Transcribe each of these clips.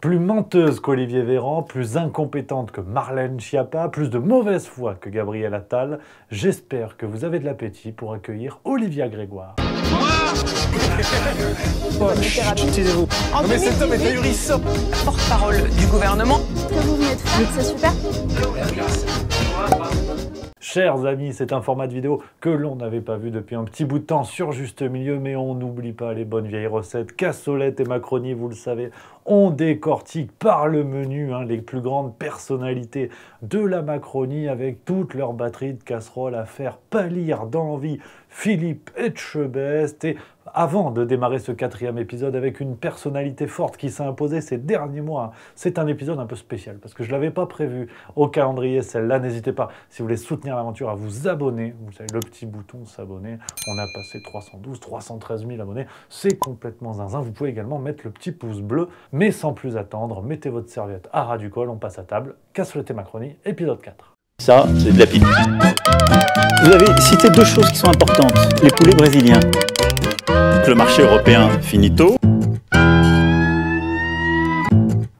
Plus menteuse qu'Olivier Véran, plus incompétente que Marlène Schiappa, plus de mauvaise foi que Gabriel Attal, j'espère que vous avez de l'appétit pour accueillir Olivia Grégoire. Mais cet homme est ahurissant Porte-parole du gouvernement. Ce que vous venez de faire, c'est super. Chers amis, c'est un format de vidéo que l'on n'avait pas vu depuis un petit bout de temps sur Juste Milieu, mais on n'oublie pas les bonnes vieilles recettes. Cassolette et Macronie, vous le savez, on décortique par le menu hein, les plus grandes personnalités de la Macronie avec toute leur batterie de casseroles à faire pâlir d'envie Philippe Etchebest. Et avant de démarrer ce quatrième épisode avec une personnalité forte qui s'est imposée ces derniers mois, c'est un épisode un peu spécial parce que je ne l'avais pas prévu au calendrier celle-là. N'hésitez pas, si vous voulez soutenir l'aventure, à vous abonner. Vous savez, le petit bouton s'abonner. On a passé 312, 313 000 abonnés. C'est complètement zinzin. Vous pouvez également mettre le petit pouce bleu. Mais sans plus attendre, mettez votre serviette à ras du col, on passe à table. Cassolette et Macronie, épisode 4. Ça, c'est de la pipe. Vous avez cité deux choses qui sont importantes. Les poulets brésiliens. Le marché européen, finito.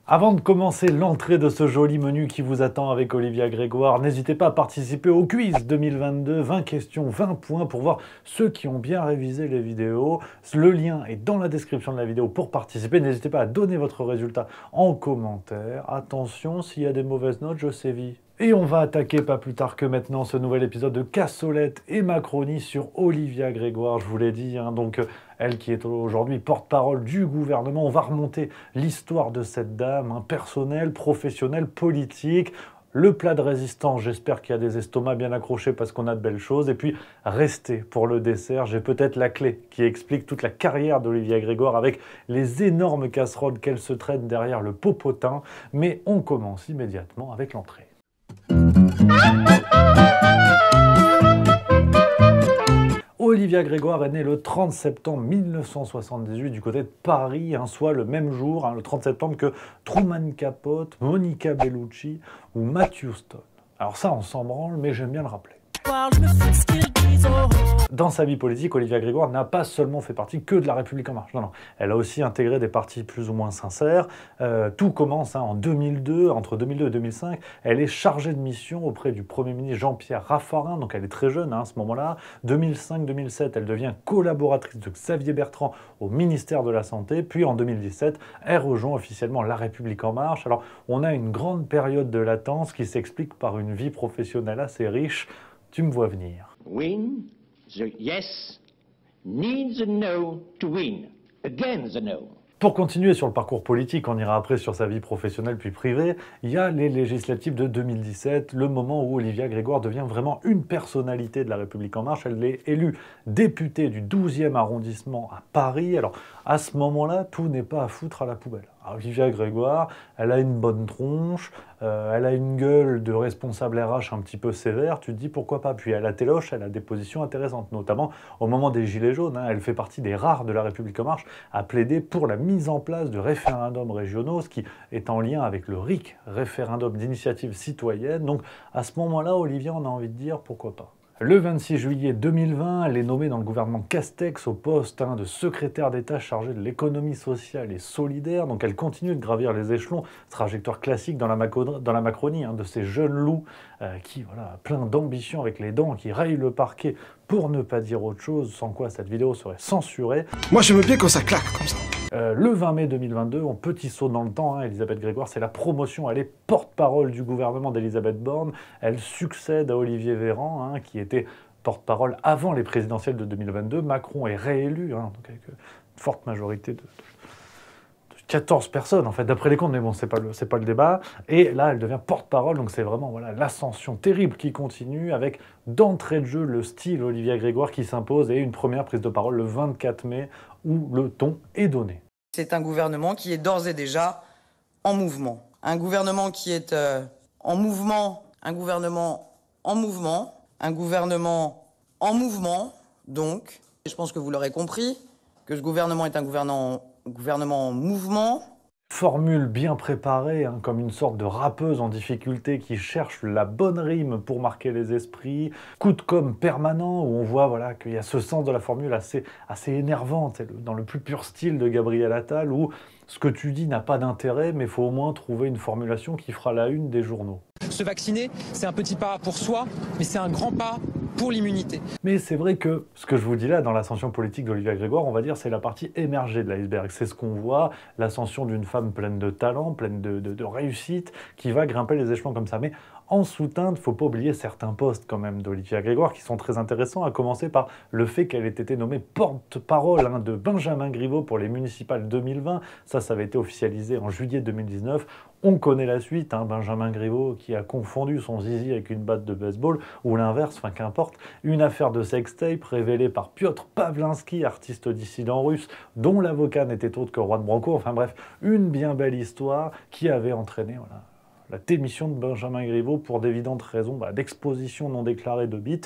Avant de commencer l'entrée de ce joli menu qui vous attend avec Olivia Grégoire, n'hésitez pas à participer au quiz 2022, 20 questions, 20 points pour voir ceux qui ont bien révisé les vidéos. Le lien est dans la description de la vidéo pour participer. N'hésitez pas à donner votre résultat en commentaire. Attention, s'il y a des mauvaises notes, je sévis. Et on va attaquer pas plus tard que maintenant ce nouvel épisode de Cassolette et Macronie sur Olivia Grégoire, je vous l'ai dit. Hein. donc, elle qui est aujourd'hui porte-parole du gouvernement, on va remonter l'histoire de cette dame, hein, personnelle, professionnelle, politique. Le plat de résistance, j'espère qu'il y a des estomacs bien accrochés parce qu'on a de belles choses. Et puis, restez pour le dessert. J'ai peut-être la clé qui explique toute la carrière d'Olivia Grégoire avec les énormes casseroles qu'elle se traîne derrière le popotin. Mais on commence immédiatement avec l'entrée. Olivia Grégoire est née le 30 septembre 1978 du côté de Paris, soit le même jour, hein, le 30 septembre, que Truman Capote, Monica Bellucci ou Matthew Stone. Alors ça, on s'en branle, mais j'aime bien le rappeler. Dans sa vie politique, Olivia Grégoire n'a pas seulement fait partie que de la République en marche. Non, non. Elle a aussi intégré des partis plus ou moins sincères. Euh, tout commence hein, en 2002, entre 2002 et 2005. Elle est chargée de mission auprès du Premier ministre Jean-Pierre Raffarin, donc elle est très jeune hein, à ce moment-là. 2005-2007, elle devient collaboratrice de Xavier Bertrand au ministère de la Santé. Puis en 2017, elle rejoint officiellement la République en marche. Alors on a une grande période de latence qui s'explique par une vie professionnelle assez riche. Tu me vois venir. Win the yes needs a no to win. Again the no. Pour continuer sur le parcours politique, on ira après sur sa vie professionnelle puis privée, il y a les législatives de 2017, le moment où Olivia Grégoire devient vraiment une personnalité de la République en marche. Elle est élue députée du 12e arrondissement à Paris. Alors à ce moment-là, tout n'est pas à foutre à la poubelle. Olivia Grégoire, elle a une bonne tronche, euh, elle a une gueule de responsable RH un petit peu sévère, tu te dis pourquoi pas. Puis elle a téloche, elle a des positions intéressantes, notamment au moment des Gilets jaunes. Hein. elle fait partie des rares de la République en marche à plaider pour la mise en place de référendums régionaux, ce qui est en lien avec le RIC, référendum d'initiative citoyenne. Donc à ce moment-là, Olivia, on a envie de dire pourquoi pas. Le 26 juillet 2020, elle est nommée dans le gouvernement Castex au poste hein, de secrétaire d'État chargé de l'économie sociale et solidaire. Donc elle continue de gravir les échelons, trajectoire classique dans la, Macronie, hein, de ces jeunes loups euh, qui, voilà, plein d'ambition avec les dents, qui rayent le parquet pour ne pas dire autre chose, sans quoi cette vidéo serait censurée. Moi j'aime bien quand ça claque comme ça. Euh, le 20 mai 2022, en petit saut dans le temps, hein, Elisabeth Grégoire, c'est la promotion. Elle est porte-parole du gouvernement d'Elisabeth Borne. Elle succède à Olivier Véran, hein, qui était porte-parole avant les présidentielles de 2022. Macron est réélu, hein, avec une forte majorité de, 14 personnes, en fait, d'après les comptes, mais bon, c'est pas, pas le débat. Et là, elle devient porte-parole, donc c'est vraiment voilà, l'ascension terrible qui continue, avec d'entrée de jeu le style Olivier Grégoire qui s'impose et une première prise de parole le 24 mai où le ton est donné. C'est un gouvernement qui est d'ores et déjà en mouvement. Un gouvernement qui est euh, en mouvement, un gouvernement en mouvement, un gouvernement en mouvement, donc, je pense que vous l'aurez compris, que ce gouvernement est un gouvernement, gouvernement en mouvement. Formule bien préparée, hein, comme une sorte de rappeuse en difficulté qui cherche la bonne rime pour marquer les esprits, coup de com permanent où on voit voilà, qu'il y a ce sens de la formule assez, assez énervant, dans le plus pur style de Gabriel Attal, où ce que tu dis n'a pas d'intérêt, mais il faut au moins trouver une formulation qui fera la une des journaux. Se vacciner, c'est un petit pas pour soi, mais c'est un grand pas l'immunité. Mais c'est vrai que ce que je vous dis là, dans l'ascension politique d'Olivia Grégoire, on va dire c'est la partie émergée de l'iceberg. C'est ce qu'on voit, l'ascension d'une femme pleine de talent, pleine de, de, de, réussite, qui va grimper les échelons comme ça. Mais en sous-teinte, faut pas oublier certains postes quand même d'Olivia Grégoire qui sont très intéressants, à commencer par le fait qu'elle ait été nommée porte-parole hein, de Benjamin Griveaux pour les municipales 2020. Ça, ça avait été officialisé en juillet 2019. On connaît la suite, hein, Benjamin Griveaux qui a confondu son zizi avec une batte de baseball, ou l'inverse, enfin qu'importe. Une affaire de sextape révélée par Piotr Pavlinsky, artiste dissident russe, dont l'avocat n'était autre que Juan Branco. Enfin bref, une bien belle histoire qui avait entraîné voilà, la démission de Benjamin Griveaux pour d'évidentes raisons bah, d'exposition non déclarée de bits.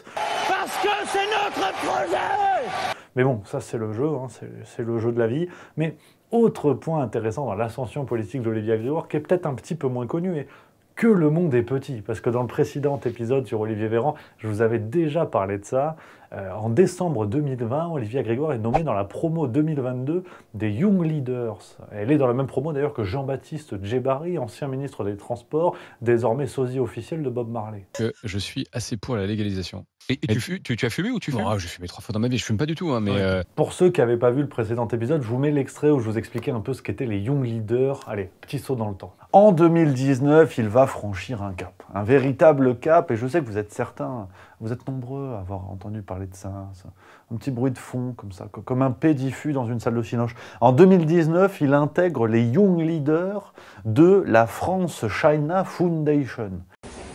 Parce que c'est notre projet Mais bon, ça c'est le jeu, hein, c'est le jeu de la vie. Mais autre point intéressant dans l'ascension politique d'Olivia Grégoire, qui est peut-être un petit peu moins connu, et que le monde est petit. Parce que dans le précédent épisode sur Olivier Véran, je vous avais déjà parlé de ça. Euh, en décembre 2020, Olivia Grégoire est nommée dans la promo 2022 des Young Leaders. Elle est dans la même promo d'ailleurs que Jean-Baptiste Djebari, ancien ministre des Transports, désormais sosie officiel de Bob Marley. Je suis assez pour la légalisation. Et, tu, tu, as fumé ou tu fumes? Ah, J'ai fumé trois fois dans ma vie, je fume pas du tout. Hein, mais euh, Pour ceux qui n'avaient pas vu le précédent épisode, je vous mets l'extrait où je vous expliquais un peu ce qu'étaient les Young Leaders. Allez, petit saut dans le temps. En 2019, il va franchir un cap, un véritable cap, et je sais que vous êtes certains vous êtes nombreux à avoir entendu parler de ça, Un petit bruit de fond, comme ça, comme un P diffus dans une salle de cinoche. En 2019, il intègre les Young Leaders de la France China Foundation.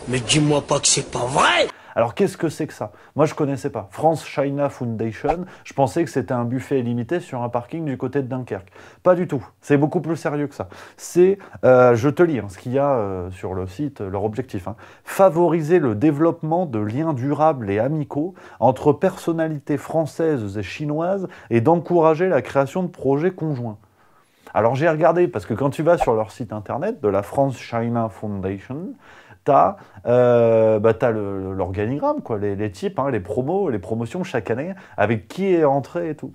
Mais dis-moi pas que c'est pas vrai alors qu'est-ce que c'est que ça? Moi je connaissais pas. France China Foundation, je pensais que c'était un buffet illimité sur un parking du côté de Dunkerque. Pas du tout. C'est beaucoup plus sérieux que ça. C'est, euh, je te lis hein, ce qu'il y a euh, sur le site, leur objectif. Hein. favoriser le développement de liens durables et amicaux entre personnalités françaises et chinoises et d'encourager la création de projets conjoints. Alors j'ai regardé, parce que quand tu vas sur leur site internet de la France China Foundation, tu as, euh, bah, l'organigramme, les, types, hein, les promos, les promotions chaque année, avec qui est entré et tout.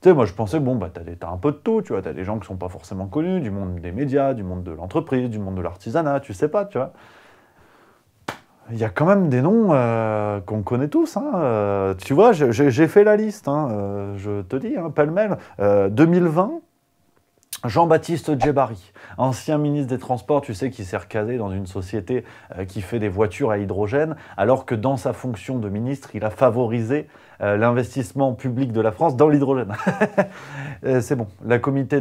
Tu sais, moi je pensais, bon, bah, tu as, un peu de tout, tu vois, tu as des gens qui sont pas forcément connus, du monde des médias, du monde de l'entreprise, du monde de l'artisanat, tu sais pas, tu vois. Il y a quand même des noms euh, qu'on connaît tous. Hein. Euh, tu vois, j'ai fait la liste, hein, euh, je te dis, pêle-mêle. 2020, Jean-Baptiste Djebari, ancien ministre des Transports, tu sais, qui s'est recasé dans une société euh, qui fait des voitures à hydrogène, alors que dans sa fonction de ministre, il a favorisé euh, l'investissement public de la France dans l'hydrogène. Euh, c'est bon. le comité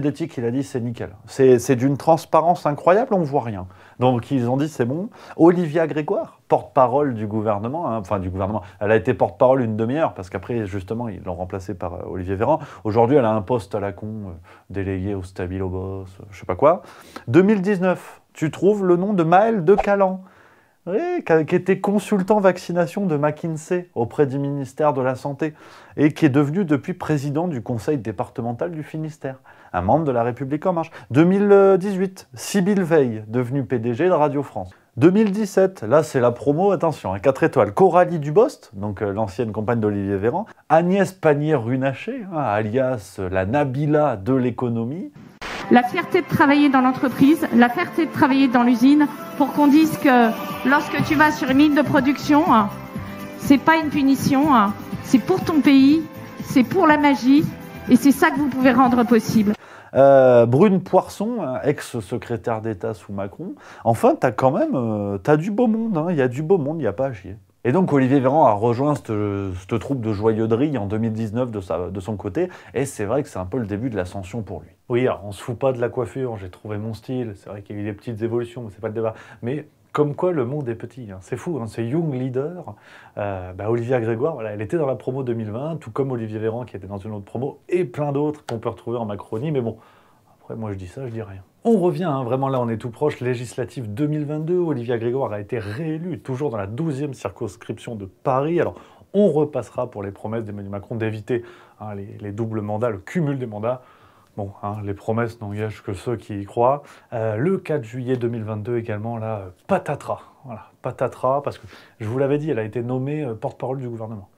d'éthique, il a dit c'est nickel. C'est d'une transparence incroyable, on ne voit rien. Donc ils ont dit c'est bon. Olivia Grégoire, porte-parole du gouvernement, hein, enfin du gouvernement, elle a été porte-parole une demi-heure parce qu'après justement ils l'ont remplacée par euh, Olivier Véran. Aujourd'hui elle a un poste à la con, délégué au Stabilo Boss, je sais pas quoi. 2019, tu trouves le nom de Maël de Calan. Qui était consultant vaccination de McKinsey auprès du ministère de la Santé et qui est devenu depuis président du conseil départemental du Finistère, un membre de la République en marche. 2018, Sybille Veil, devenue PDG de Radio France. 2017, là c'est la promo, attention, 4 hein, étoiles. Coralie Dubost, donc euh, l'ancienne compagne d'Olivier Véran. Agnès Pannier-Runacher, hein, alias la Nabila de l'économie la fierté de travailler dans l'entreprise, la fierté de travailler dans l'usine, pour qu'on dise que lorsque tu vas sur une ligne de production, c'est pas une punition, c'est pour ton pays, c'est pour la magie, et c'est ça que vous pouvez rendre possible. Euh, Brune Poisson, ex-secrétaire d'État sous Macron. Enfin, tu as quand même euh, as du beau monde. Hein. Il y a du beau monde, il n'y a pas à chier. Et donc Olivier Véran a rejoint cette, troupe de joyeuderie en 2019 de, de son côté, et c'est vrai que c'est un peu le début de l'ascension pour lui. Oui, alors on se fout pas de la coiffure, j'ai trouvé mon style, c'est vrai qu'il y a eu des petites évolutions, mais c'est pas le débat. Mais comme quoi le monde est petit, hein. c'est fou, hein. Young Leader. Euh, bah, Olivia Grégoire, elle était dans la promo 2020, tout comme Olivier Véran qui était dans une autre promo, et plein d'autres qu'on peut retrouver en Macronie, mais bon, après moi je dis ça, je dis rien. On revient, hein, vraiment là on est tout proche, législative 2022, Olivia Grégoire a été réélue, toujours dans la 12e circonscription de Paris. Alors on repassera pour les promesses d'Emmanuel Macron d'éviter les doubles mandats, le cumul des mandats Bon, hein, les promesses n'engagent que ceux qui y croient. Euh, le 4 juillet 2022 également, là, euh, patatras. Voilà, patatras, parce que je vous l'avais dit, elle a été nommée euh, porte-parole du gouvernement.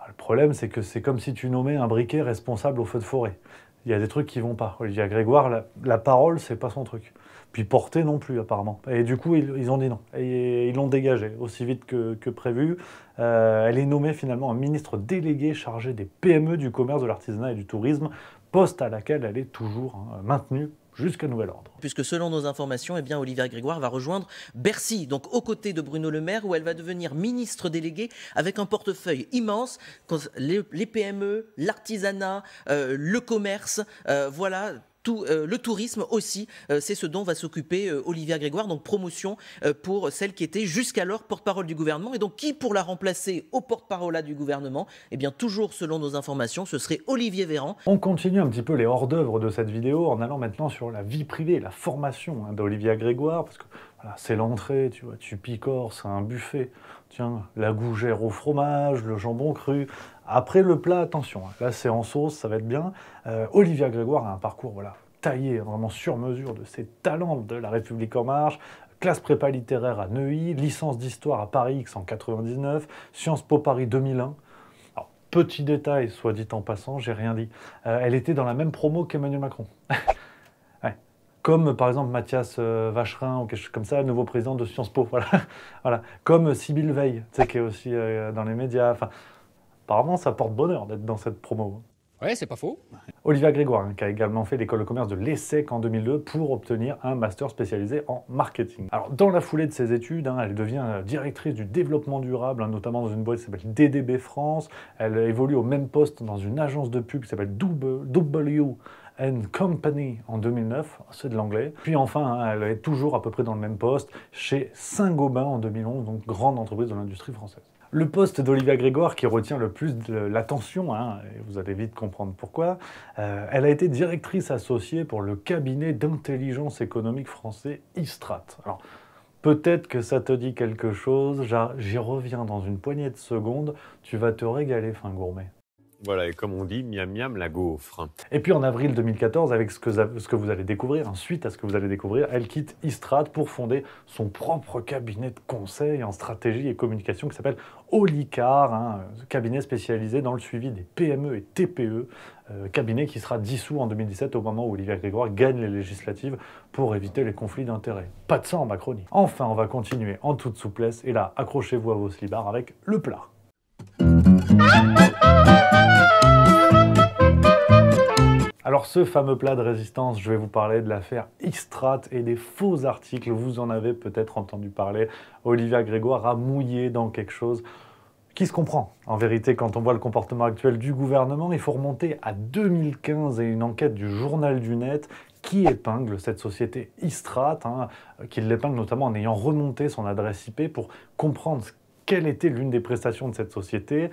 Alors, le problème, c'est que c'est comme si tu nommais un briquet responsable au feu de forêt. Il y a des trucs qui vont pas. Olivia Grégoire, la, la parole, c'est pas son truc. Puis porter non plus, apparemment. Et du coup, ils, ont dit non. Et ils l'ont dégagée aussi vite que, que prévu. Elle est nommée finalement un ministre délégué chargé des PME, du commerce, de l'artisanat et du tourisme, poste à laquelle elle est toujours hein, maintenue jusqu'à nouvel ordre. Puisque selon nos informations, eh bien, Olivia Grégoire va rejoindre Bercy, donc aux côtés de Bruno Le Maire, où elle va devenir ministre déléguée avec un portefeuille immense, les, PME, l'artisanat, euh, le commerce, euh, voilà. Euh, le tourisme aussi, euh, c'est ce dont va s'occuper euh, Olivia Grégoire, donc promotion pour celle qui était jusqu'alors porte-parole du gouvernement. Et donc qui pour la remplacer au porte-parole du gouvernement? Eh bien toujours selon nos informations, ce serait Olivier Véran. On continue un petit peu les hors-d'œuvre de cette vidéo en allant maintenant sur la vie privée, la formation hein, d'Olivia Grégoire, parce que c'est l'entrée, tu vois, tu picores, c'est un buffet. Tiens, la gougère au fromage, le jambon cru. Après le plat, attention, hein, là c'est en sauce, ça va être bien. Euh, Olivia Grégoire a un parcours voilà, taillé vraiment sur mesure de ses talents de la République en marche. Classe prépa littéraire à Neuilly, licence d'histoire à Paris X en 99, Sciences Po Paris 2001. Alors, petit détail, soit dit en passant, j'ai rien dit. Euh, elle était dans la même promo qu'Emmanuel Macron. Comme par exemple Mathias euh, Vacherin ou quelque chose comme ça, nouveau président de Sciences Po. Voilà. voilà. Comme Sybille Veil, qui est aussi euh, dans les médias. Enfin, apparemment, ça porte bonheur d'être dans cette promo. Ouais, c'est pas faux. Olivia Grégoire, hein, qui a également fait l'école de commerce de l'ESSEC en 2002 pour obtenir un master spécialisé en marketing. Alors, dans la foulée de ses études, hein, elle devient euh, directrice du développement durable, hein, notamment dans une boîte qui s'appelle DDB France. Elle évolue au même poste dans une agence de pub qui s'appelle W and Company en 2009, c'est de l'anglais. Puis enfin, hein, elle est toujours à peu près dans le même poste chez Saint-Gobain en 2011, donc grande entreprise de l'industrie française. Le poste d'Olivia Grégoire qui retient le plus de l'attention, hein, et vous allez vite comprendre pourquoi, euh, elle a été directrice associée pour le cabinet d'intelligence économique français Istrat. Alors, peut-être que ça te dit quelque chose, j'y reviens dans une poignée de secondes, tu vas te régaler, fin gourmet. Voilà, et comme on dit, miam miam la gaufre. Et puis en avril 2014, avec ce que, ce que vous allez découvrir, ensuite à ce que vous allez découvrir, elle quitte Istrat pour fonder son propre cabinet de conseil en stratégie et communication qui s'appelle Olicar, un cabinet spécialisé dans le suivi des PME et TPE, euh, cabinet qui sera dissous en 2017 au moment où Olivier Grégoire gagne les législatives pour éviter les conflits d'intérêts. Pas de ça en Macronie. Enfin, on va continuer en toute souplesse, et là, accrochez-vous à vos slibards avec le plat. Alors ce fameux plat de résistance, je vais vous parler de l'affaire Istrat et des faux articles. Vous en avez peut-être entendu parler. Olivia Grégoire a mouillé dans quelque chose qui se comprend. En vérité, quand on voit le comportement actuel du gouvernement, il faut remonter à 2015 et une enquête du Journal du Net qui épingle cette société Istrat, hein, qui l'épingle notamment en ayant remonté son adresse IP pour comprendre quelle était l'une des prestations de cette société.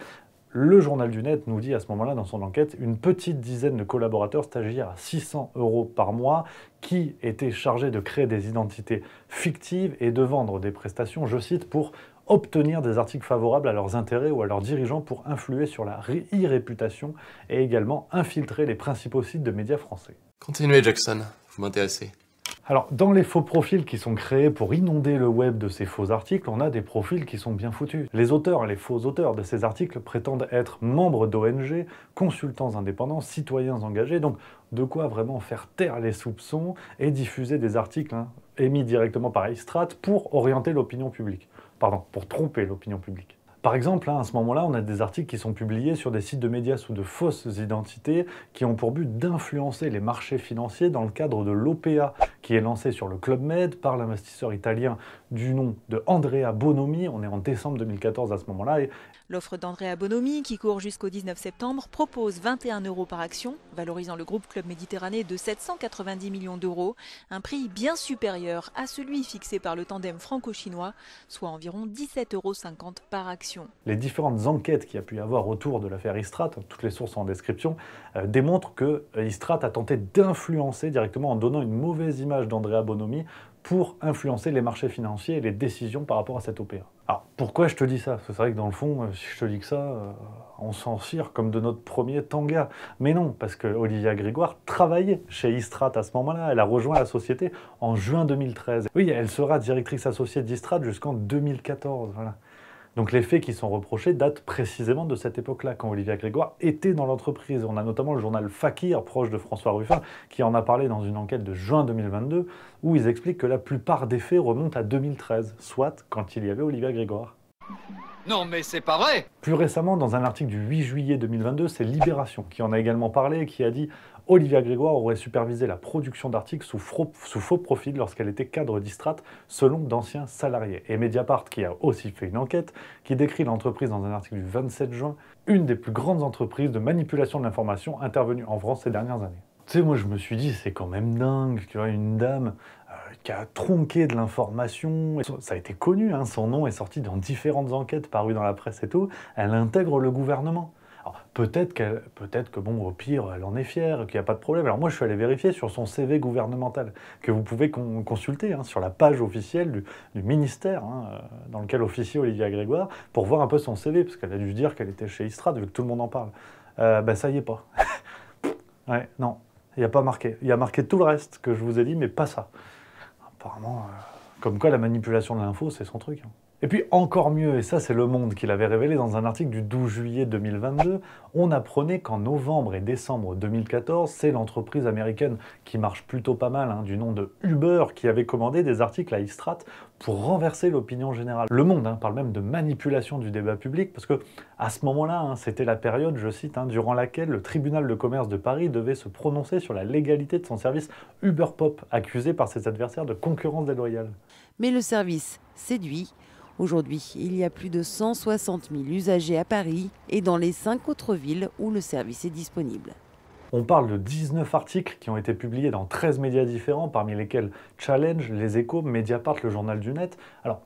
Le journal du net nous dit à ce moment-là dans son enquête une petite dizaine de collaborateurs stagiaires à 600 euros par mois qui étaient chargés de créer des identités fictives et de vendre des prestations, je cite, pour obtenir des articles favorables à leurs intérêts ou à leurs dirigeants pour influer sur la e-réputation et également infiltrer les principaux sites de médias français. Continuez Jackson, vous m'intéressez. Alors, dans les faux profils qui sont créés pour inonder le web de ces faux articles, on a des profils qui sont bien foutus. Les auteurs, les faux auteurs de ces articles prétendent être membres d'ONG, consultants indépendants, citoyens engagés, donc de quoi vraiment faire taire les soupçons et diffuser des articles hein, émis directement par Istrat pour orienter l'opinion publique. Pardon, pour tromper l'opinion publique. Par exemple, hein, à ce moment-là, on a des articles qui sont publiés sur des sites de médias sous de fausses identités qui ont pour but d'influencer les marchés financiers dans le cadre de l'OPA qui est lancé sur le Club Med par l'investisseur italien du nom de Andrea Bonomi. On est en décembre 2014 à ce moment-là. L'offre d'Andrea Bonomi, qui court jusqu'au 19 septembre, propose 21 euros par action, valorisant le groupe Club Méditerranée de 790 millions d'euros, un prix bien supérieur à celui fixé par le tandem franco-chinois, soit environ 17,50 euros par action. Les différentes enquêtes qu'il y a pu y avoir autour de l'affaire Istrat, toutes les sources en description, euh, démontrent que Istrat a tenté d'influencer directement en donnant une mauvaise image d'Andrea Bonomi pour influencer les marchés financiers et les décisions par rapport à cette OPA. Alors, pourquoi je te dis ça? Parce que c'est vrai que dans le fond, euh, si je te dis que ça, euh, on s'en cire comme de notre premier tanga. Mais non, parce que Olivia Grégoire travaillait chez Istrat à ce moment-là. Elle a rejoint la société en juin 2013. Oui, elle sera directrice associée d'Istrat jusqu'en 2014. Voilà. Donc les faits qui sont reprochés datent précisément de cette époque-là, quand Olivia Grégoire était dans l'entreprise. On a notamment le journal Fakir, proche de François Ruffin, qui en a parlé dans une enquête de juin 2022, où ils expliquent que la plupart des faits remontent à 2013, soit quand il y avait Olivia Grégoire. Non mais c'est pas vrai Plus récemment, dans un article du 8 juillet 2022, c'est Libération qui en a également parlé et qui a dit Olivia Grégoire aurait supervisé la production d'articles sous, faux profil lorsqu'elle était cadre d'Istrat, selon d'anciens salariés. Et Mediapart, qui a aussi fait une enquête, qui décrit l'entreprise dans un article du 27 juin, une des plus grandes entreprises de manipulation de l'information intervenues en France ces dernières années. Tu sais, moi je me suis dit, c'est quand même dingue, tu vois, une dame euh, qui a tronqué de l'information. Ça a été connu, hein, son nom est sorti dans différentes enquêtes parues dans la presse et tout. Elle intègre le gouvernement. Peut-être peut que, bon, au pire, elle en est fière, qu'il n'y a pas de problème. Alors moi, je suis allé vérifier sur son CV gouvernemental, que vous pouvez consulter hein, sur la page officielle du, ministère hein, euh, dans lequel officie Olivia Grégoire, pour voir un peu son CV, parce qu'elle a dû dire qu'elle était chez Istrad, vu que tout le monde en parle. Euh, ben ça y est pas. ouais, non, il n'y a pas marqué. Il y a marqué tout le reste que je vous ai dit, mais pas ça. Apparemment, euh, comme quoi la manipulation de l'info, c'est son truc. Hein. Et puis encore mieux, et ça c'est Le Monde qui l'avait révélé dans un article du 12 juillet 2022, on apprenait qu'en novembre et décembre 2014, c'est l'entreprise américaine qui marche plutôt pas mal, hein, du nom de Uber, qui avait commandé des articles à Istrat pour renverser l'opinion générale. Le Monde hein, parle même de manipulation du débat public, parce que à ce moment-là, hein, c'était la période, je cite, durant laquelle le tribunal de commerce de Paris devait se prononcer sur la légalité de son service Uber Pop, accusé par ses adversaires de concurrence déloyale. Mais le service séduit Aujourd'hui, il y a plus de 160 000 usagers à Paris et dans les cinq autres villes où le service est disponible. On parle de 19 articles qui ont été publiés dans 13 médias différents, parmi lesquels Challenge, Les Échos, Mediapart, le journal du net. Alors,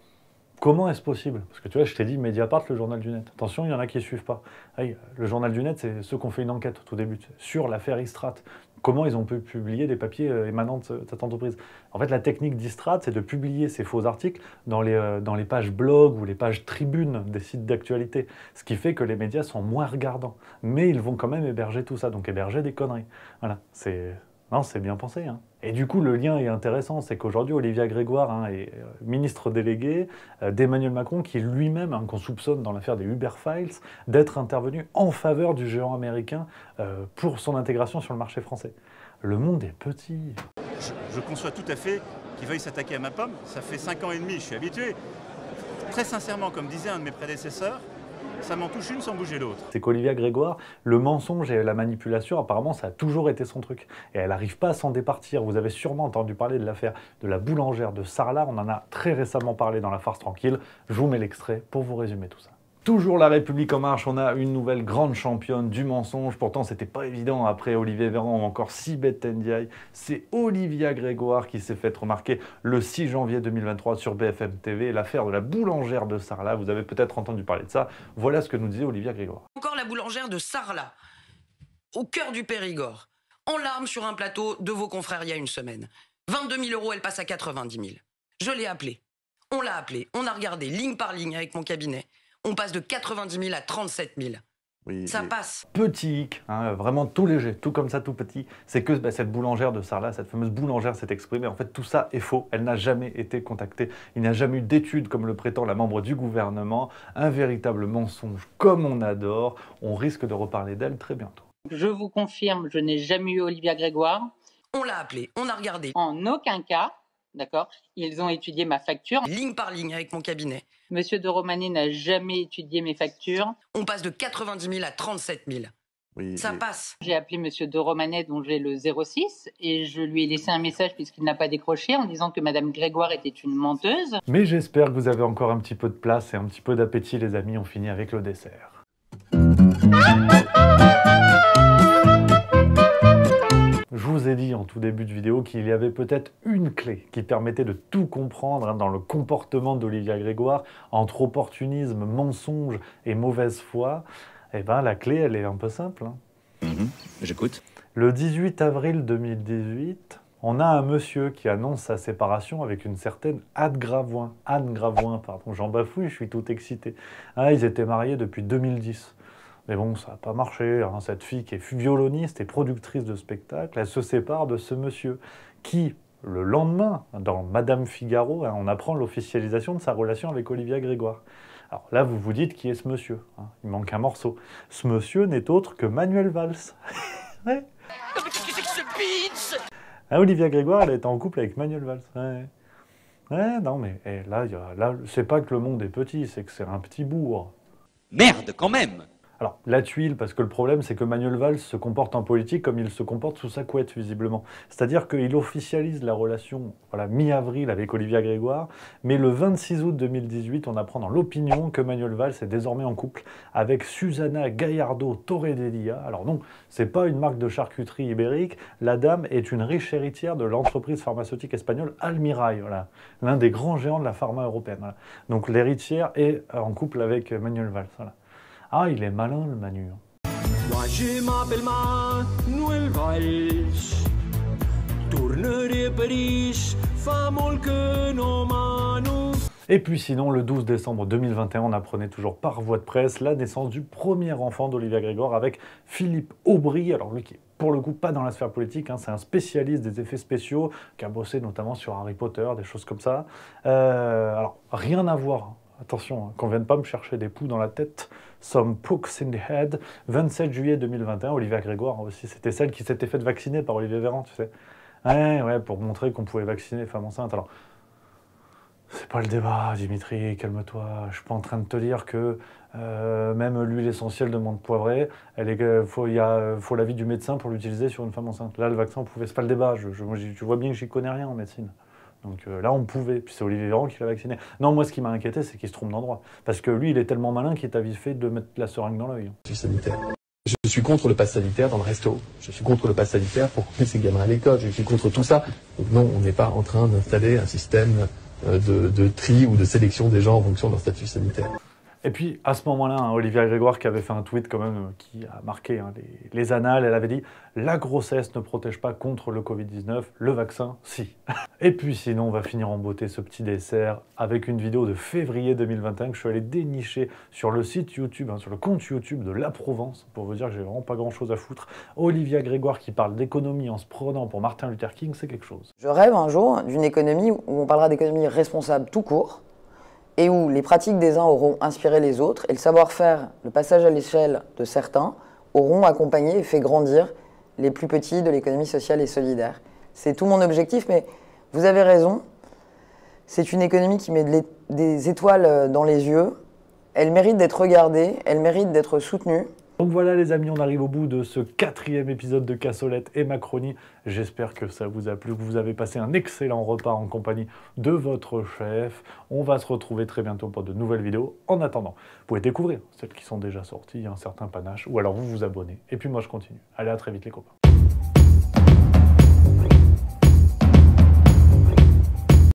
comment est-ce possible? Parce que tu vois, je t'ai dit Mediapart, le journal du net. Attention, il y en a qui ne suivent pas. le journal du net, c'est ceux qui ont fait une enquête au tout début sur l'affaire Istrat comment ils ont pu publier des papiers euh, émanant de cette entreprise? En fait, la technique d'Istrat, c'est de publier ces faux articles dans les, euh, pages blog ou les pages tribunes des sites d'actualité, ce qui fait que les médias sont moins regardants. Mais ils vont quand même héberger tout ça, donc héberger des conneries. Voilà, c'est c'est bien pensé. Hein. Et du coup, le lien est intéressant, c'est qu'aujourd'hui, Olivia Grégoire hein, est euh, ministre délégué euh, d'Emmanuel Macron, qui lui-même, hein, qu'on soupçonne dans l'affaire des Uber Files, d'être intervenu en faveur du géant américain euh, pour son intégration sur le marché français. Le monde est petit. Je, je conçois tout à fait qu'il veuille s'attaquer à ma pomme. Ça fait cinq ans et demi, je suis habitué. Très sincèrement, comme disait un de mes prédécesseurs, ça m'en touche une sans bouger l'autre. C'est qu'Olivia Grégoire, le mensonge et la manipulation, apparemment, ça a toujours été son truc. Et elle n'arrive pas à s'en départir. Vous avez sûrement entendu parler de l'affaire de la boulangère de Sarlat. On en a très récemment parlé dans La Farce Tranquille. Je vous mets l'extrait pour vous résumer tout ça. Toujours la République en marche, on a une nouvelle grande championne du mensonge. Pourtant, c'était pas évident après Olivier Véran ou encore Sibeth Tendiaï. C'est Olivia Grégoire qui s'est fait remarquer le 6 janvier 2023 sur BFM TV, l'affaire de la boulangère de Sarlat. Vous avez peut-être entendu parler de ça. Voilà ce que nous disait Olivia Grégoire. Encore la boulangère de Sarlat, au cœur du Périgord, en larmes sur un plateau de vos confrères il y a une semaine. 22 000 euros, elle passe à 90 000. Je l'ai appelée. On l'a appelée. On a regardé ligne par ligne avec mon cabinet on passe de 90 000 à 37 000. Oui, ça passe. Petit hic, hein, vraiment tout léger, tout comme ça, tout petit. C'est que bah, cette boulangère de Sarlat, cette fameuse boulangère s'est exprimée. En fait, tout ça est faux. Elle n'a jamais été contactée. Il n'y a jamais eu d'étude, comme le prétend la membre du gouvernement. Un véritable mensonge, comme on adore. On risque de reparler d'elle très bientôt. Je vous confirme, je n'ai jamais eu Olivia Grégoire. On l'a appelée, on a regardé. En aucun cas, d'accord Ils ont étudié ma facture. Ligne par ligne avec mon cabinet. Monsieur de Romanet n'a jamais étudié mes factures. On passe de 90 000 à 37 000. Oui, ça passe. J'ai appelé Monsieur de Romanet, dont j'ai le 06, et je lui ai laissé un message puisqu'il n'a pas décroché en disant que Madame Grégoire était une menteuse. Mais j'espère que vous avez encore un petit peu de place et un petit peu d'appétit, les amis. On finit avec le dessert. Je vous ai dit en tout début de vidéo qu'il y avait peut-être une clé qui permettait de tout comprendre hein, dans le comportement d'Olivia Grégoire, entre opportunisme, mensonge et mauvaise foi. Eh bien, la clé, elle est un peu simple. Hein. Mhm. J'écoute. Le 18 avril 2018, on a un monsieur qui annonce sa séparation avec une certaine Anne Gravoin. Anne Gravoin, pardon, j'en bafouille, je suis tout excité. Ah, ils étaient mariés depuis 2010. Mais bon, ça n'a pas marché. hein. Cette fille qui est violoniste et productrice de spectacle, elle se sépare de ce monsieur qui, le lendemain, dans Madame Figaro, hein, on apprend l'officialisation de sa relation avec Olivia Grégoire. Alors là, vous vous dites qui est ce monsieur hein. Il manque un morceau. Ce monsieur n'est autre que Manuel Valls. ouais. Qu'est-ce que c'est que ce bitch? Ah, Olivia Grégoire, elle est en couple avec Manuel Valls. Ouais, Ouais, non, mais eh, là, il y a- là c'est pas que le monde est petit, c'est que c'est un petit bourg. Merde, quand même Alors, la tuile, parce que le problème, c'est que Manuel Valls se comporte en politique comme il se comporte sous sa couette, visiblement. C'est-à-dire qu'il officialise la relation voilà, mi-avril avec Olivia Grégoire, mais le 26 août 2018, on apprend dans l'opinion que Manuel Valls est désormais en couple avec Susana Gallardo Torredelia. Alors non, c'est pas une marque de charcuterie ibérique, la dame est une riche héritière de l'entreprise pharmaceutique espagnole Almirall, voilà, l'un des grands géants de la pharma européenne. Donc l'héritière est en couple avec Manuel Valls. Ah, il est malin le Manu. hein. Moi je m'appelle Manuel Valls Tournerai Paris Fa molt que no mano Et puis sinon, le 12 décembre 2021, on apprenait toujours par voie de presse la naissance du premier enfant d'Olivia Grégoire avec Philippe Aubry. Alors lui qui est pour le coup pas dans la sphère politique, hein, c'est un spécialiste des effets spéciaux qui a bossé notamment sur Harry Potter, des choses comme ça. Euh, alors rien à voir. hein. Attention, hein, qu'on vienne pas me chercher des poux dans la tête. Some pokes in the head. 27 juillet 2021, Olivia Grégoire aussi, c'était celle qui s'était faite vacciner par Olivier Véran, tu sais. Ouais, ouais, pour montrer qu'on pouvait vacciner les femmes enceintes. Alors, c'est pas le débat, Dimitri, calme-toi. Je suis pas en train de te dire que euh, même l'huile essentielle de menthe poivrée, euh, il a, faut l'avis du médecin pour l'utiliser sur une femme enceinte. Là, le vaccin, on pouvait, c'est pas le débat. Je, tu vois bien que j'y connais rien en médecine. Donc euh, là, on pouvait. Puis c'est Olivier Véran qui l'a vacciné. Non, moi, ce qui m'a inquiété, c'est qu'il se trompe d'endroit. Parce que lui, il est tellement malin qu'il t'a vite fait de mettre la seringue dans l'œil. sanitaire. Je suis contre le pass sanitaire dans le resto. Je suis contre le pass sanitaire pour confier ses gamins à l'école. Je suis contre tout ça. Donc non, on n'est pas en train d'installer un système euh, de tri ou de sélection des gens en fonction de leur statut sanitaire. Et puis, à ce moment-là, hein, Olivia Grégoire qui avait fait un tweet quand même euh, qui a marqué hein, les, les annales, elle avait dit « La grossesse ne protège pas contre le Covid-19, le vaccin, si ». Et puis sinon, on va finir en beauté ce petit dessert avec une vidéo de février 2021 que je suis allé dénicher sur le site YouTube, hein, sur le compte YouTube de La Provence, pour vous dire que j'ai vraiment pas grand-chose à foutre. Olivia Grégoire qui parle d'économie en se prenant pour Martin Luther King, c'est quelque chose. Je rêve un jour d'une économie où on parlera d'économie responsable tout court et où les pratiques des uns auront inspiré les autres et le savoir-faire, le passage à l'échelle de certains auront accompagné et fait grandir les plus petits de l'économie sociale et solidaire. C'est tout mon objectif, mais vous avez raison, c'est une économie qui met des étoiles euh, dans les yeux, elle mérite d'être regardée, elle mérite d'être soutenue. Donc voilà les amis, on arrive au bout de ce quatrième épisode de Cassolette et Macronie. J'espère que ça vous a plu, que vous avez passé un excellent repas en compagnie de votre chef. On va se retrouver très bientôt pour de nouvelles vidéos. En attendant, vous pouvez découvrir celles qui sont déjà sorties, un certain panache, ou alors vous vous abonnez. Et puis moi je continue. Allez à très vite les copains.